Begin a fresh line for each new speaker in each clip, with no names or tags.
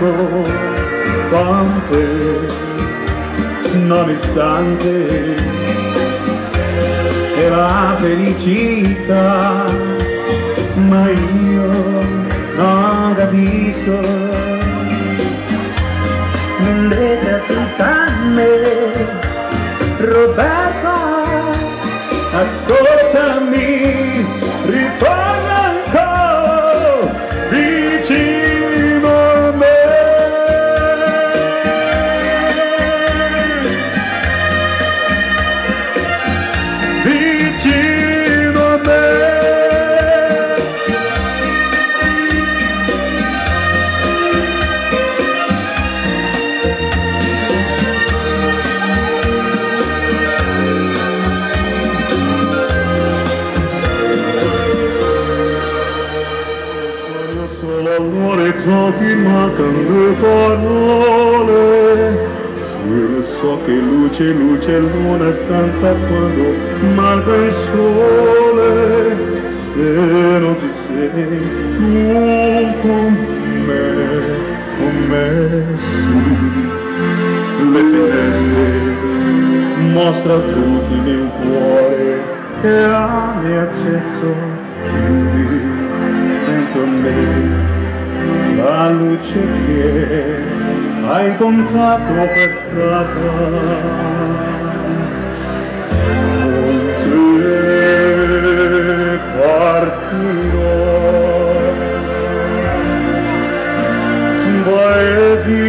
lontana ancora, ti prego, quanto non istante. E la felicità, ma io non capisco, vendete tutta me, Roberta, ascoltami, all'orizzonte mancano le parole. Se lo so che luce, luce l'una stanza quando manca il sole. Se non ci sei tu con me, con me sì. Le finestre mostra tutti nel cuore e ami accesso chiudi dentro me la luce che hai incontrato per strada. Con te partirò. Paesi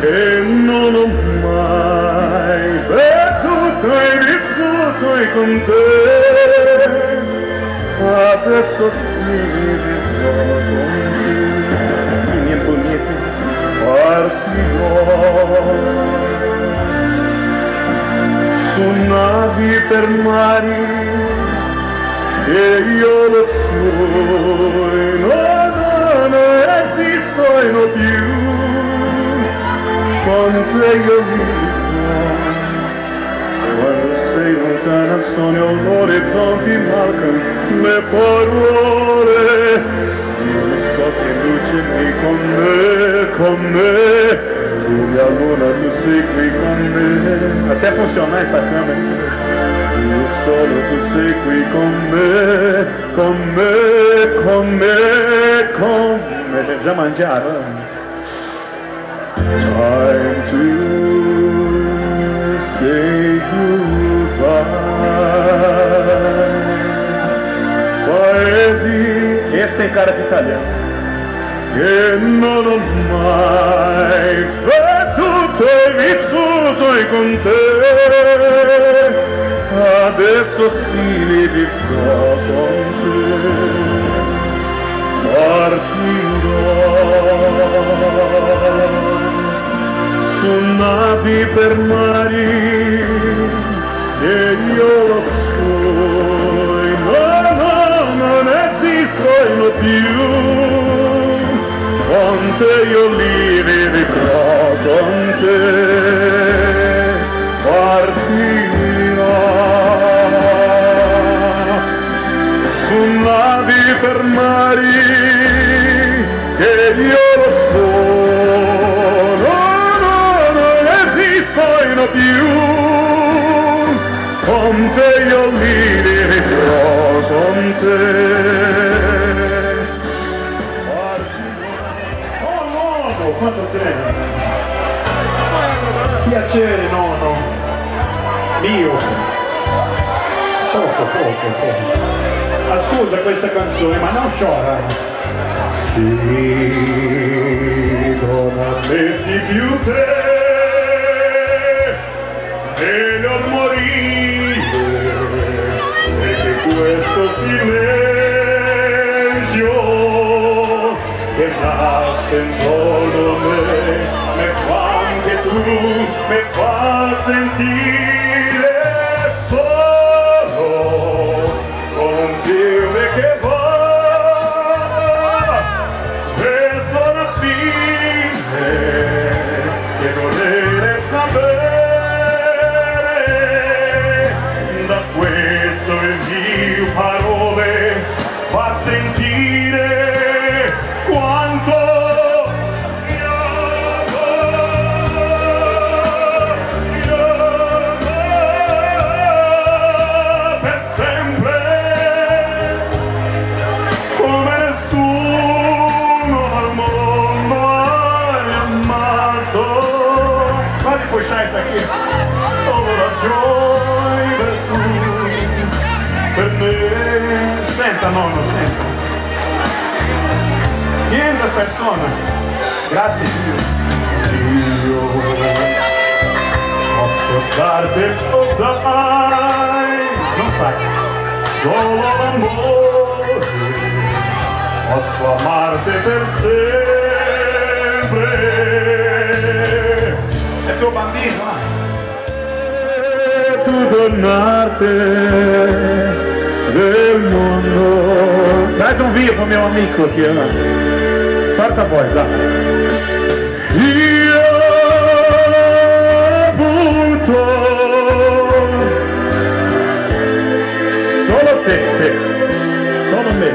che non ho mai veduto e vissuto e con te adesso si ritorno i miei bonieti partirò su navi per mari e io lo so e non, non più con te io vivo sono all'orizzonte mancano le parole. Sì, so che luce qui con me, con me. Tu la luna, tu sei qui con me. Até funcionar essa câmera io solo tu sei qui con me, con me, con me, con me. Già mangiato Time to Cara de italiano. Che non ho mai veduto e vissuto e con te. Adesso sì li vivrò con te. Partirò su navi per mari e io lo so più. Con te io li vivrò con te partirò su navi per mari che io lo so. No, no, non esistono più Piacere nono, mio! Poco, poco, poco. Ah, scusa questa canzone, ma non sciora. Sì, non ammessi più te e non morire e che questo silenzio dem blassen Volume, me quante tu, me quasen ti, versus per me. Senta, nonno, senta. La persona? Grazie Dio. Io posso darti cosa hai, non sai, solo l'amore. Posso amarti per sempre. È tuo bambino, eh? tu donarte del mondo. Traz um vinho pro meu amigo aqui, Ana. Sorta a voz, dá. Io avuto solo te, te, solo me.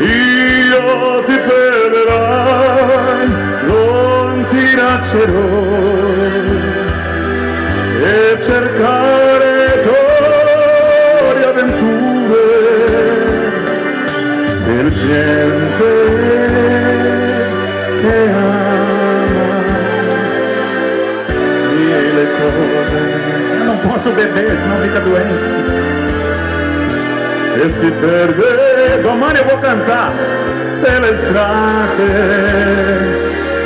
Io ti perderai, non ti lascerò Eu não posso beber, senão fica doente. E se perde, domani eu vou cantar pelle strade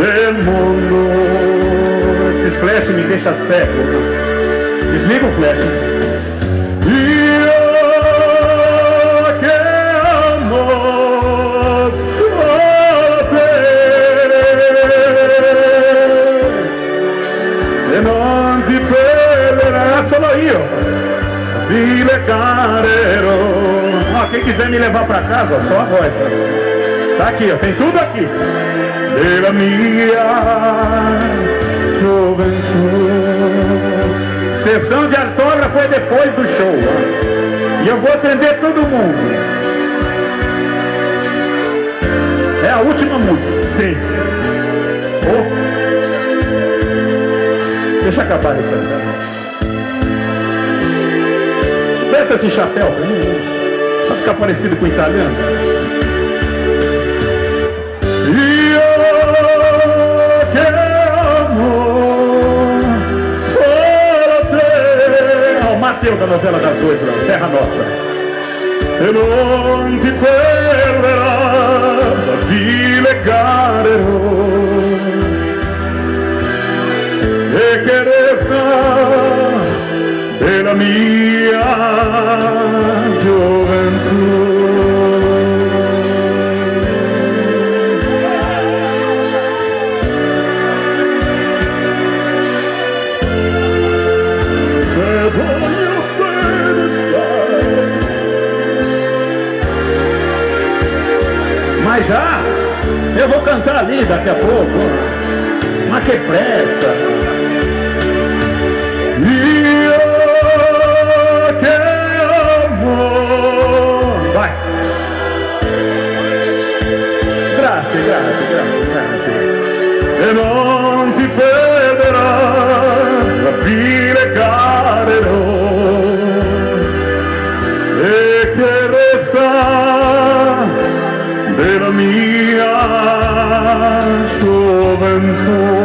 del mondo. Esses flash me deixam cego. Desliga o flash. Vi legarero ó, quem quiser me levar pra casa só a voz tá aqui ó, tem tudo aqui. Pela minha juventude. Sessão de autógrafo é depois do show ó. e eu vou atender todo mundo. É a última música. Tem oh. Deixa acabar isso aí. Presta esse chapéu pra mim. Pra ficar parecido com o italiano. Io che amo solo o Mateus da novela das oito, Terra Nostra. E non ti perderás a vile carero e che resta voglio pensare. Mas já, eu vou cantar ali daqui a pouco. Mas que pressa! días, juventud.